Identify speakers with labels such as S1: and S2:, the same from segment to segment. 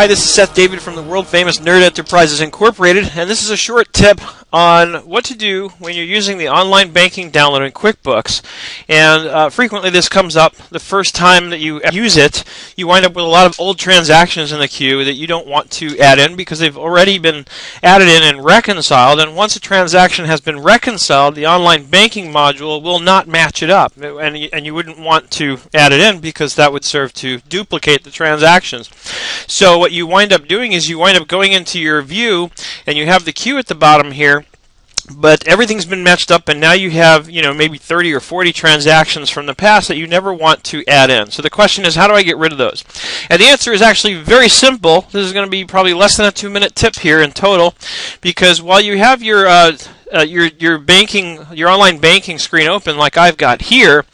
S1: Hi, this is Seth David from the world famous Nerd Enterprises Incorporated, and this is a short tip on what to do when you're using the online banking download in QuickBooks. And uh, frequently this comes up the first time that you use it, you wind up with a lot of old transactions in the queue that you don't want to add in because they've already been added in and reconciled. And once a transaction has been reconciled, the online banking module will not match it up. And, and you wouldn't want to add it in because that would serve to duplicate the transactions. So what you wind up doing is you wind up going into your view and you have the queue at the bottom here but everything's been matched up and now you have you know maybe 30 or 40 transactions from the past that you never want to add in. So the question is how do I get rid of those? And the answer is actually very simple. This is going to be probably less than a two minute tip here in total because while you have your uh, uh, your your banking your online banking screen open like I've got here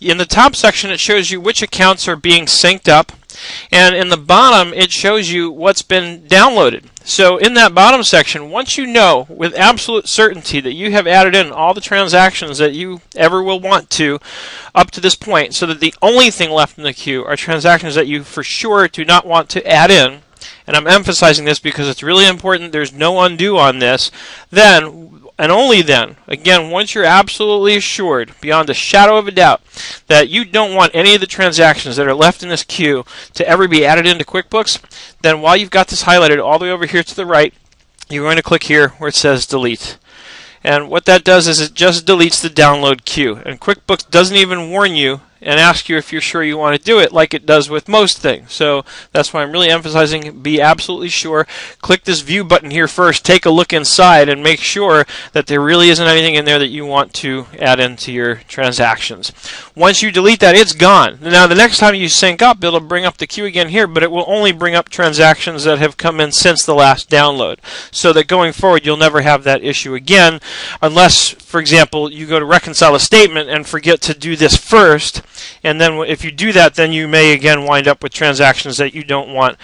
S1: in the top section it shows you which accounts are being synced up and in the bottom it shows you what's been downloaded so in that bottom section, once you know with absolute certainty that you have added in all the transactions that you ever will want to up to this point, so that the only thing left in the queue are transactions that you for sure do not want to add in, and I'm emphasizing this because it's really important, there's no undo on this, then and only then, again, once you're absolutely assured, beyond a shadow of a doubt, that you don't want any of the transactions that are left in this queue to ever be added into QuickBooks, then while you've got this highlighted all the way over here to the right, you're going to click here where it says delete. And what that does is it just deletes the download queue. And QuickBooks doesn't even warn you and ask you if you're sure you want to do it like it does with most things. So that's why I'm really emphasizing be absolutely sure. Click this view button here first, take a look inside and make sure that there really isn't anything in there that you want to add into your transactions. Once you delete that, it's gone. Now the next time you sync up, it'll bring up the queue again here, but it will only bring up transactions that have come in since the last download. So that going forward, you'll never have that issue again unless, for example, you go to reconcile a statement and forget to do this first and then if you do that, then you may again wind up with transactions that you don't want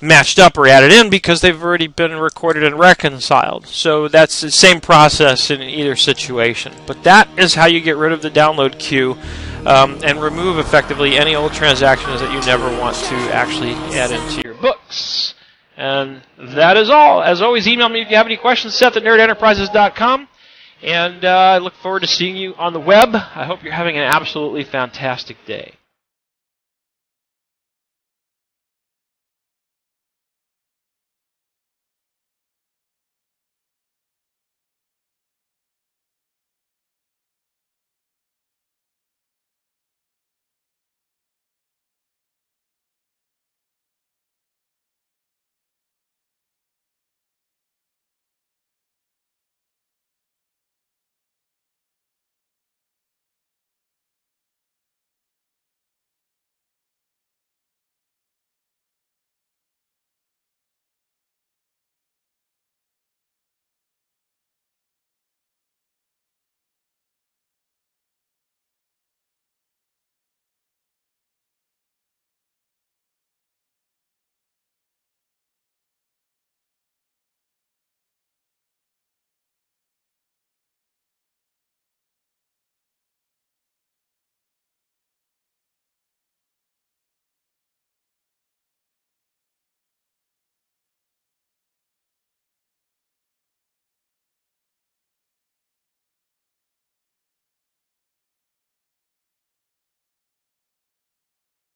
S1: matched up or added in because they've already been recorded and reconciled. So that's the same process in either situation. But that is how you get rid of the download queue. Um, and remove effectively any old transactions that you never want to actually add into your books. And that is all. As always, email me if you have any questions, Seth at nerdenterprises.com. And uh, I look forward to seeing you on the web. I hope you're having an absolutely fantastic day.